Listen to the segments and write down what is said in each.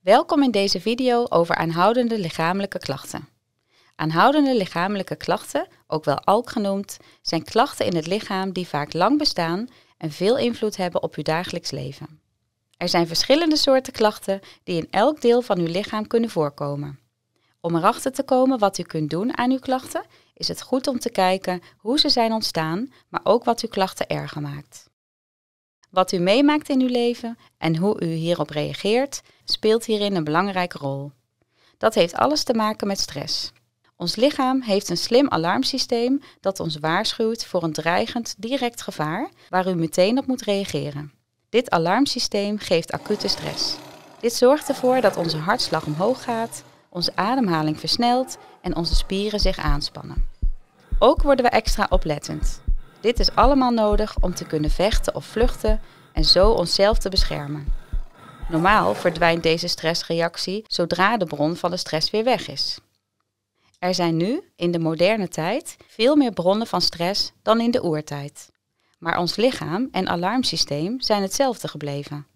Welkom in deze video over aanhoudende lichamelijke klachten. Aanhoudende lichamelijke klachten, ook wel ALK genoemd, zijn klachten in het lichaam die vaak lang bestaan en veel invloed hebben op uw dagelijks leven. Er zijn verschillende soorten klachten die in elk deel van uw lichaam kunnen voorkomen. Om erachter te komen wat u kunt doen aan uw klachten, is het goed om te kijken hoe ze zijn ontstaan, maar ook wat uw klachten erger maakt. Wat u meemaakt in uw leven en hoe u hierop reageert, speelt hierin een belangrijke rol. Dat heeft alles te maken met stress. Ons lichaam heeft een slim alarmsysteem dat ons waarschuwt voor een dreigend direct gevaar waar u meteen op moet reageren. Dit alarmsysteem geeft acute stress. Dit zorgt ervoor dat onze hartslag omhoog gaat, onze ademhaling versnelt en onze spieren zich aanspannen. Ook worden we extra oplettend. Dit is allemaal nodig om te kunnen vechten of vluchten en zo onszelf te beschermen. Normaal verdwijnt deze stressreactie zodra de bron van de stress weer weg is. Er zijn nu, in de moderne tijd, veel meer bronnen van stress dan in de oertijd. Maar ons lichaam en alarmsysteem zijn hetzelfde gebleven.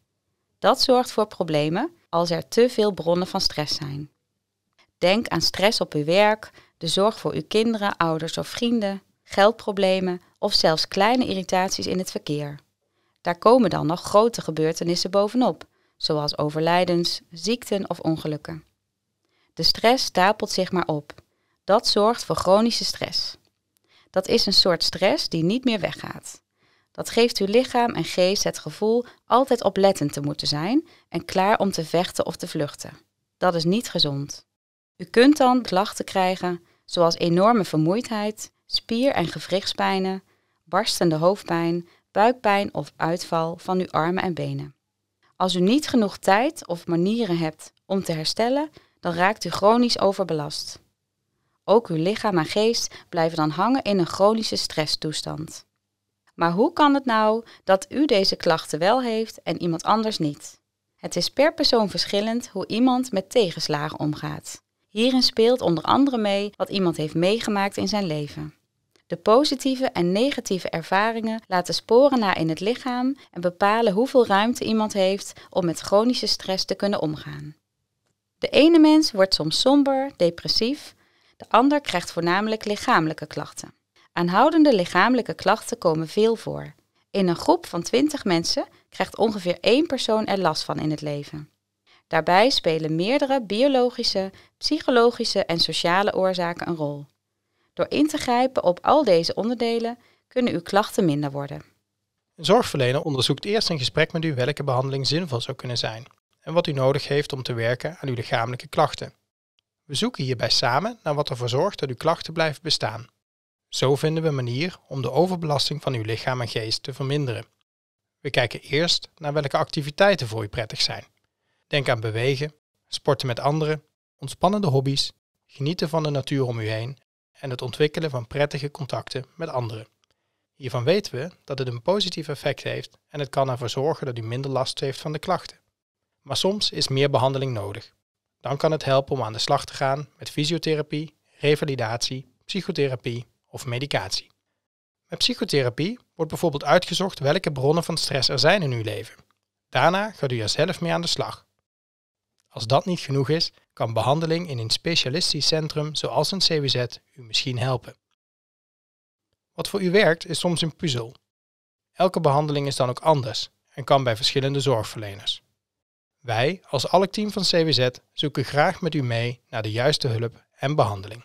Dat zorgt voor problemen als er te veel bronnen van stress zijn. Denk aan stress op uw werk, de zorg voor uw kinderen, ouders of vrienden, geldproblemen of zelfs kleine irritaties in het verkeer. Daar komen dan nog grote gebeurtenissen bovenop, zoals overlijdens, ziekten of ongelukken. De stress stapelt zich maar op. Dat zorgt voor chronische stress. Dat is een soort stress die niet meer weggaat. Dat geeft uw lichaam en geest het gevoel altijd oplettend te moeten zijn en klaar om te vechten of te vluchten. Dat is niet gezond. U kunt dan klachten krijgen zoals enorme vermoeidheid, spier- en gewrichtspijnen, barstende hoofdpijn, buikpijn of uitval van uw armen en benen. Als u niet genoeg tijd of manieren hebt om te herstellen, dan raakt u chronisch overbelast. Ook uw lichaam en geest blijven dan hangen in een chronische stresstoestand. Maar hoe kan het nou dat u deze klachten wel heeft en iemand anders niet? Het is per persoon verschillend hoe iemand met tegenslagen omgaat. Hierin speelt onder andere mee wat iemand heeft meegemaakt in zijn leven. De positieve en negatieve ervaringen laten sporen na in het lichaam en bepalen hoeveel ruimte iemand heeft om met chronische stress te kunnen omgaan. De ene mens wordt soms somber, depressief, de ander krijgt voornamelijk lichamelijke klachten. Aanhoudende lichamelijke klachten komen veel voor. In een groep van 20 mensen krijgt ongeveer één persoon er last van in het leven. Daarbij spelen meerdere biologische, psychologische en sociale oorzaken een rol. Door in te grijpen op al deze onderdelen kunnen uw klachten minder worden. Een zorgverlener onderzoekt eerst in gesprek met u welke behandeling zinvol zou kunnen zijn en wat u nodig heeft om te werken aan uw lichamelijke klachten. We zoeken hierbij samen naar wat ervoor zorgt dat uw klachten blijven bestaan. Zo vinden we een manier om de overbelasting van uw lichaam en geest te verminderen. We kijken eerst naar welke activiteiten voor u prettig zijn. Denk aan bewegen, sporten met anderen, ontspannende hobby's, genieten van de natuur om u heen en het ontwikkelen van prettige contacten met anderen. Hiervan weten we dat het een positief effect heeft en het kan ervoor zorgen dat u minder last heeft van de klachten. Maar soms is meer behandeling nodig. Dan kan het helpen om aan de slag te gaan met fysiotherapie, revalidatie, psychotherapie of medicatie. Met psychotherapie wordt bijvoorbeeld uitgezocht welke bronnen van stress er zijn in uw leven. Daarna gaat u er zelf mee aan de slag. Als dat niet genoeg is, kan behandeling in een specialistisch centrum zoals een CWZ u misschien helpen. Wat voor u werkt is soms een puzzel. Elke behandeling is dan ook anders en kan bij verschillende zorgverleners. Wij, als team van CWZ, zoeken graag met u mee naar de juiste hulp en behandeling.